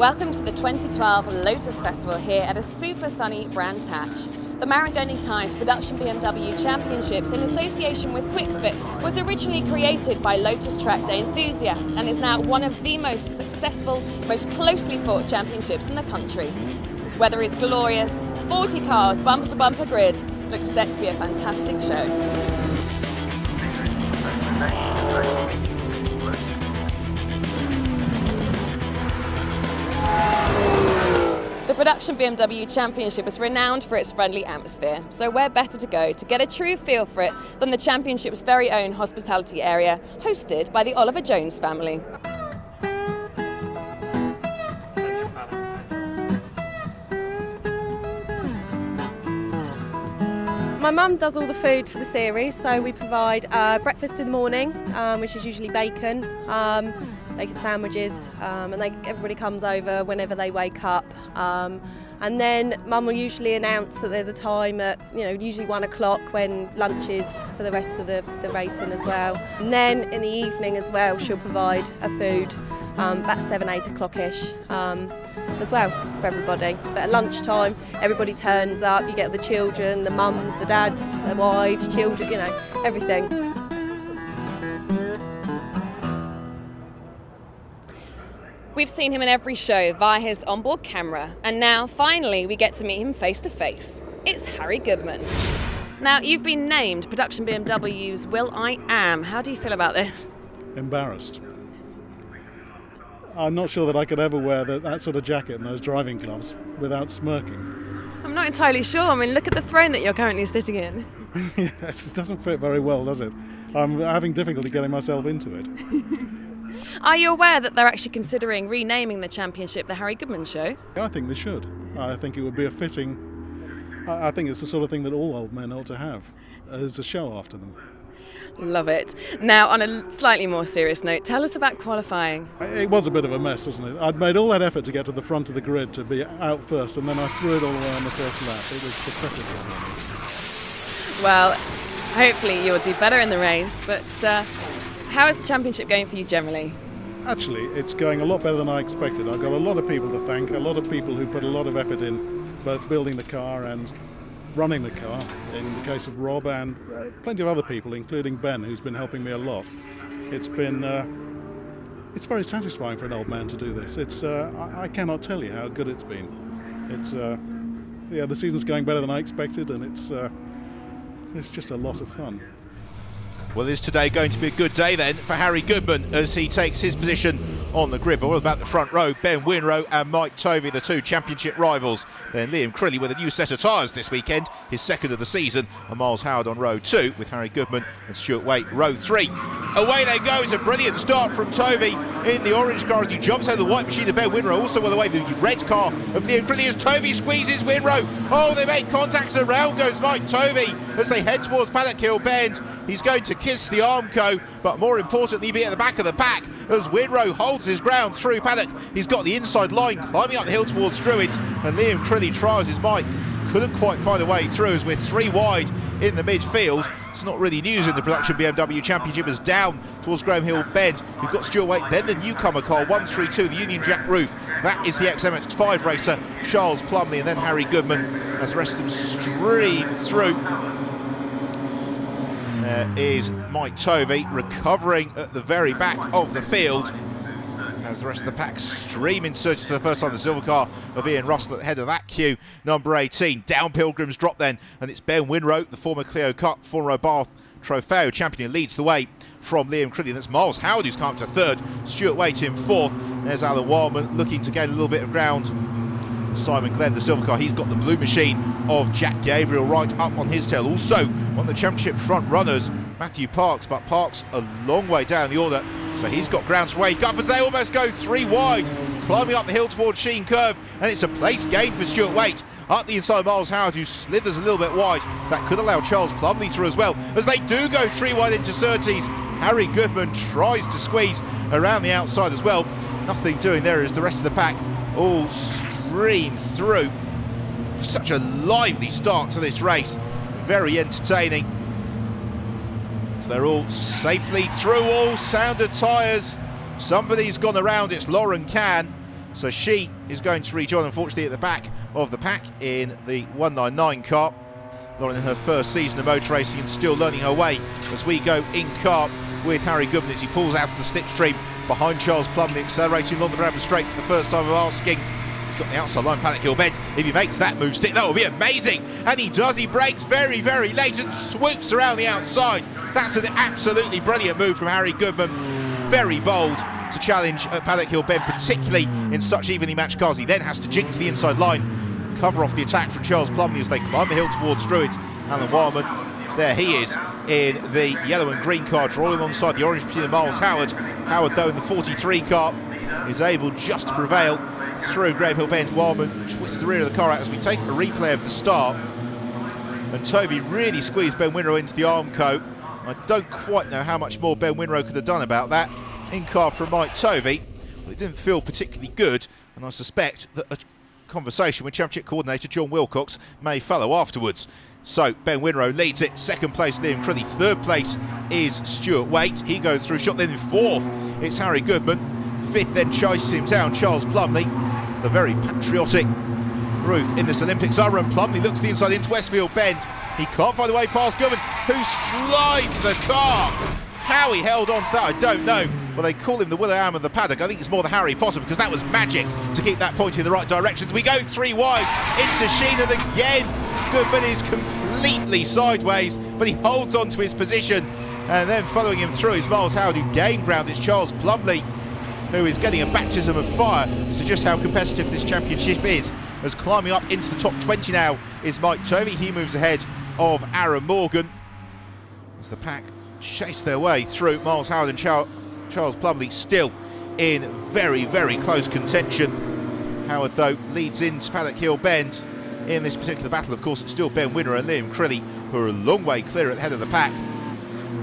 Welcome to the 2012 Lotus Festival here at a super sunny Brands Hatch. The Marangoni Tyres Production BMW Championships in association with Kwik Fit was originally created by Lotus Track Day enthusiasts and is now one of the most successful, most closely fought championships in the country. Weather is glorious, 40 cars bumper to bumper grid, looks set to be a fantastic show. The Production BMW Championship is renowned for its friendly atmosphere, so where better to go to get a true feel for it than the championship's very own hospitality area, hosted by the Oliver Jones family. My mum does all the food for the series, so we provide uh, breakfast in the morning, um, which is usually bacon, um, bacon sandwiches, um, and they, everybody comes over whenever they wake up. Um, and then mum will usually announce that there's a time at, you know, usually one o'clock when lunch is for the rest of the, the racing as well. And then in the evening as well, she'll provide a food um, about seven, eight o'clock-ish um, as well for everybody. But at lunchtime, everybody turns up. You get the children, the mums, the dads, the wives, children, you know, everything. We've seen him in every show via his onboard camera, and now finally we get to meet him face to face. It's Harry Goodman. Now, you've been named Production BMW's Will I Am. How do you feel about this? Embarrassed. I'm not sure that I could ever wear the, that sort of jacket and those driving gloves without smirking. I'm not entirely sure. I mean, look at the throne that you're currently sitting in. yes, it doesn't fit very well, does it? I'm having difficulty getting myself into it. Are you aware that they're actually considering renaming the championship the Harry Goodman Show? I think they should. I think it would be a fitting. I think it's the sort of thing that all old men ought to have as a show after them. Love it. Now, on a slightly more serious note, tell us about qualifying. It was a bit of a mess, wasn't it? I'd made all that effort to get to the front of the grid to be out first, and then I threw it all away on the first lap. It was pathetic. Well, hopefully you'll do better in the race, but uh, how is the championship going for you generally? Actually, it's going a lot better than I expected. I've got a lot of people to thank, a lot of people who put a lot of effort in both building the car and running the car, in the case of Rob and uh, plenty of other people, including Ben, who's been helping me a lot. It's been uh, it's very satisfying for an old man to do this. It's uh, I, I, cannot tell you how good it's been. It's uh, yeah, the season's going better than I expected, and it's uh, it's just a lot of fun. Well, is today going to be a good day then for Harry Goodman as he takes his position on the grid. But about the front row? Ben Winrow and Mike Tovey, the two championship rivals. Then Liam Crilly with a new set of tyres this weekend, his second of the season. And Miles Howard on row two with Harry Goodman and Stuart Waite row three. Away they go. It's a brilliant start from Tovey in the orange car as he jumps over the white machine of Ben Winrow. Also with the way the red car of Liam Crilly as Tovey squeezes Winrow. Oh, they make contact around goes Mike Tovey as they head towards Paddock Hill Bend. He's going to kiss the Armco, but more importantly, be at the back of the pack as Winrow holds his ground through Paddock. He's got the inside line climbing up the hill towards Druids, and Liam Crilly tries his might. Couldn't quite find a way through as we're three wide in the midfield. It's not really news in the production BMW Championship as down towards Graham Hill Bend. We've got Stuart Waite, then the newcomer car, 132, the Union Jack Roof. That is the XMX5 racer, Charles Plumley, and then Harry Goodman as the rest of them stream through there is Mike Tovey recovering at the very back of the field as the rest of the pack stream in search for the first time the silver car of Ian Russell at the head of that queue, number 18. Down Pilgrim's drop then, and it's Ben Winrow, the former Clio Cup, former Bath Trofeo champion, leads the way from Liam Crilly. That's Miles Howard who's come up to third, Stuart Waite in fourth. There's Alan Wildman looking to gain a little bit of ground Simon Glenn, the silver car, he's got the blue machine of Jack Gabriel right up on his tail. Also, one of the championship front runners, Matthew Parks, but Parks a long way down the order, so he's got ground to wake up as they almost go three wide, climbing up the hill towards Sheene Curve, and it's a place gain for Stuart Waite. Up the inside, Miles Howard, who slithers a little bit wide. That could allow Charles Plumley through as well, as they do go three wide into Surtees. Harry Goodman tries to squeeze around the outside as well. Nothing doing there as the rest of the pack all stream through. Such a lively start to this race. Very entertaining. So they're all safely through all sounded tyres. Somebody's gone around, it's Lauren Can. So she is going to rejoin, unfortunately, at the back of the pack in the 199 car. Lauren in her first season of motor racing and still learning her way as we go in car with Harry Goodman as he pulls out of the slipstream behind Charles Plumley, accelerating along the Brabham Straight for the first time of asking. Got the outside line, Paddock Hill bend. If he makes that move stick, that will be amazing. And he does. He breaks very, very late and swoops around the outside. That's an absolutely brilliant move from Harry Goodman. Very bold to challenge at Paddock Hill Bend, particularly in such evenly matched cars. He then has to jink to the inside line, cover off the attack from Charles Plumley as they climb the hill towards Druids. Alan Wildman, there he is in the yellow and green car, drawing alongside the orange between Miles Howard. Howard, though, in the 43 car, is able just to prevail through Graham Hill Bend. Wildman twists the rear of the car out as we take a replay of the start. And Tovey really squeezed Ben Winrow into the Armco. I don't quite know how much more Ben Winrow could have done about that. In car from Mike Tovey. Well, it didn't feel particularly good, and I suspect that a conversation with Championship Coordinator John Wilcox may follow afterwards. So Ben Winrow leads it. Second place, Liam Crilly. Third place is Stuart Waite. He goes through shot. Then in fourth, it's Harry Goodman. Fifth, then chases him down, Charles Plumley. The very patriotic Ruth in this Olympics. And Plumley looks the inside into Westfield Bend. He can't find the way past Goodman, who slides the car. How he held on to that, I don't know. Well, they call him the Will-I-Am of the paddock. I think it's more the Harry Potter because that was magic to keep that point in the right directions. We go three wide into Sheene and again Goodman is completely sideways, but he holds on to his position. And then following him through is Miles Howard, who gained ground. It's Charles Plumley, who is getting a baptism of fire to just how competitive this championship is. As climbing up into the top 20 now is Mike Tovey. He moves ahead of Aaron Morgan. As the pack chase their way through, Miles Howard and Charles Plumley still in very, very close contention. Howard, though, leads into Paddock Hill Bend in this particular battle. Of course, it's still Ben Winner and Liam Crilly who are a long way clear at the head of the pack.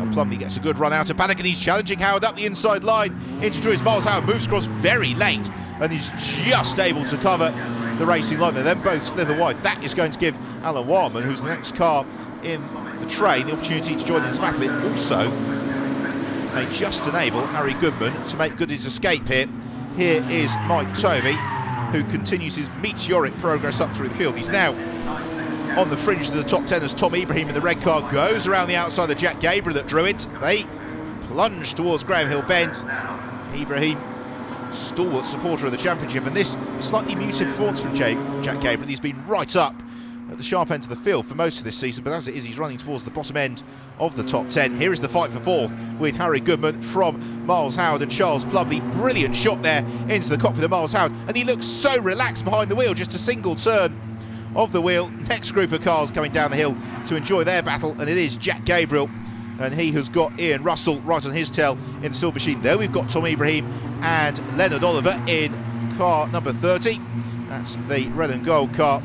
And Plumley gets a good run out of Paddock and he's challenging Howard up the inside line into Druids. Miles Howard moves across very late and he's just able to cover the racing line. They then both slither wide. That is going to give Alan Wildman, who's the next car in the train, the opportunity to join in this battle. It also may just enable Harry Goodman to make good his escape here. Here is Mike Tovey who continues his meteoric progress up through the field. He's now on the fringe of the top 10 as Tom Ibrahim in the red car goes around the outside of Jack Gabriel that drew it. They plunge towards Graham Hill Bend. Ibrahim, stalwart supporter of the championship, and this slightly muted performance from Jack Gabriel. He's been right up at the sharp end of the field for most of this season, but as it is, he's running towards the bottom end of the top 10. Here is the fight for fourth with Harry Goodman from Miles Howard and Charles Plumley. Brilliant shot there into the cockpit of Miles Howard, and he looks so relaxed behind the wheel, just a single turn of the wheel. Next group of cars coming down the hill to enjoy their battle, and it is Jack Gabriel, and he has got Ian Russell right on his tail in the Silver Machine. There we've got Tom Ibrahim and Leonard Oliver in car number 30. That's the red and gold car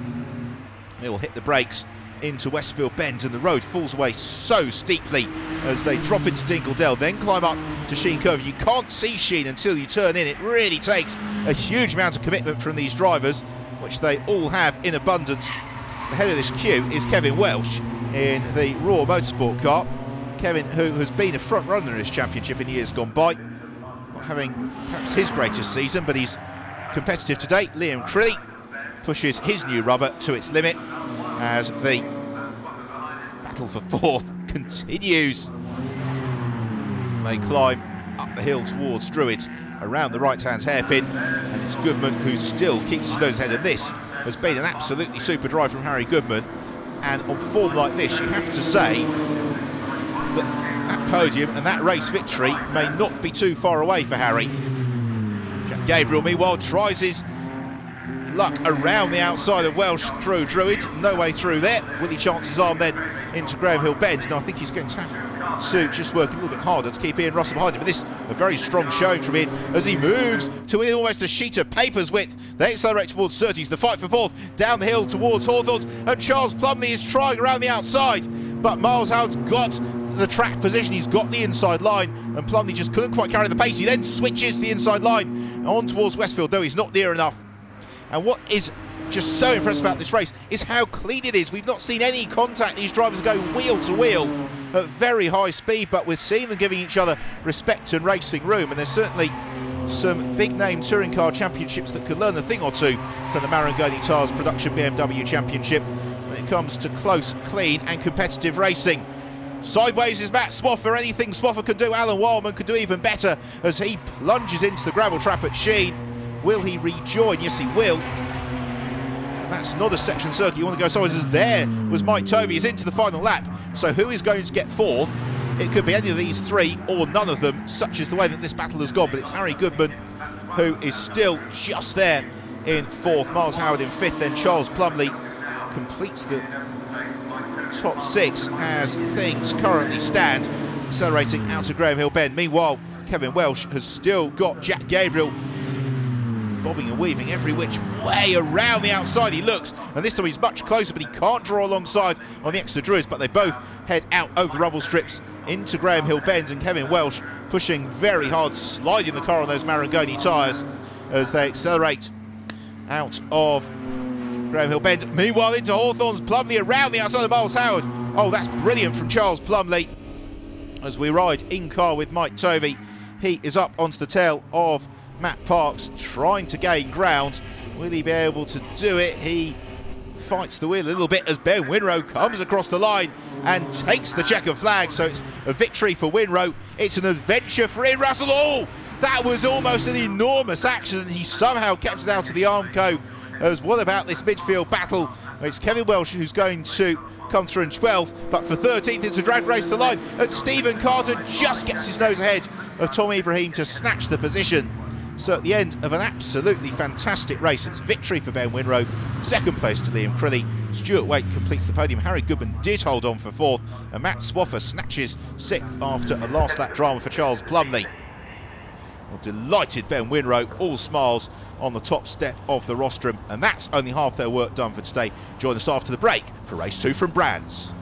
It will hit the brakes into Westfield Bend and the road falls away so steeply as they drop into Dingle Dell, then climb up to Sheene Curve. You can't see Sheene until you turn in. It really takes a huge amount of commitment from these drivers, which they all have in abundance. The head of this queue is Kevin Welsh in the Raw Motorsport car. Kevin, who has been a front runner in this championship in years gone by, not having perhaps his greatest season, but he's competitive today. Liam Crilly pushes his new rubber to its limit as the battle for fourth continues. They climb up the hill towards Druids around the right-hand hairpin, and it's Goodman who still keeps his nose ahead. And this has been an absolutely super drive from Harry Goodman. And on form like this, you have to say that that podium and that race victory may not be too far away for Harry. Jack Gabriel, meanwhile, tries his luck around the outside of Welsh through Druids. No way through there. Willie chances arm then into Graham Hill Bend. Now I think he's going to have to just working a little bit harder to keep Ian Russell behind him. But this a very strong showing from Ian as he moves to almost a sheet of paper's width. They accelerate towards Surtees. The fight for fourth down the hill towards Hawthorns. And Charles Plumley is trying around the outside. But Miles Howard's got the track position. He's got the inside line. And Plumley just couldn't quite carry the pace. He then switches the inside line on towards Westfield, though he's not near enough. And what is just so impressive about this race is how clean it is. We've not seen any contact. These drivers go wheel to wheel at very high speed, but we're seeing them giving each other respect and racing room. And there's certainly some big name touring car championships that could learn a thing or two from the Marangoni Tyres Production BMW Championship when it comes to close, clean and competitive racing. Sideways is Matt Swaffer. Anything Swaffer can do, Alan Wildman could do even better as he plunges into the gravel trap at Sheene. Will he rejoin? Yes, he will. That's not a section circuit you want to go sideways as there was Mike Tovey. He's into the final lap. So who is going to get fourth? It could be any of these three or none of them, such is the way that this battle has gone. But it's Harry Goodman who is still just there in fourth. Miles Howard in fifth. Then Charles Plumley completes the top six as things currently stand, accelerating out of Graham Hill Bend. Meanwhile, Kevin Welsh has still got Jack Gabriel bobbing and weaving every which way around the outside he looks and this time he's much closer but he can't draw alongside on the extra Druids but they both head out over the rubble strips into Graham Hill Bend and Kevin Welsh pushing very hard sliding the car on those Marangoni tyres as they accelerate out of Graham Hill Bend. Meanwhile, into Hawthorn's Plumley around the outside of Miles Howard. Oh, that's brilliant from Charles Plumley as we ride in car with Mike Tovey. He is up onto the tail of Matt Parks, trying to gain ground. Will he be able to do it? He fights the wheel a little bit as Ben Winrow comes across the line and takes the checker flag. So it's a victory for Winrow. It's an adventure for Ian Russell. Oh, that was almost an enormous accident. He somehow kept it out of the Armco as what about this midfield battle? It's Kevin Welsh who's going to come through in 12th, but for 13th it's a drag race to the line, and Stephen Carter just gets his nose ahead of Tom Ibrahim to snatch the position. So at the end of an absolutely fantastic race, it's victory for Ben Winrow, second place to Liam Crilly. Stuart Waite completes the podium. Harry Goodman did hold on for fourth, and Matt Swaffer snatches sixth after a last lap drama for Charles Plumley. Well, delighted Ben Winrow, all smiles on the top step of the rostrum. And that's only half their work done for today. Join us after the break for race two from Brands.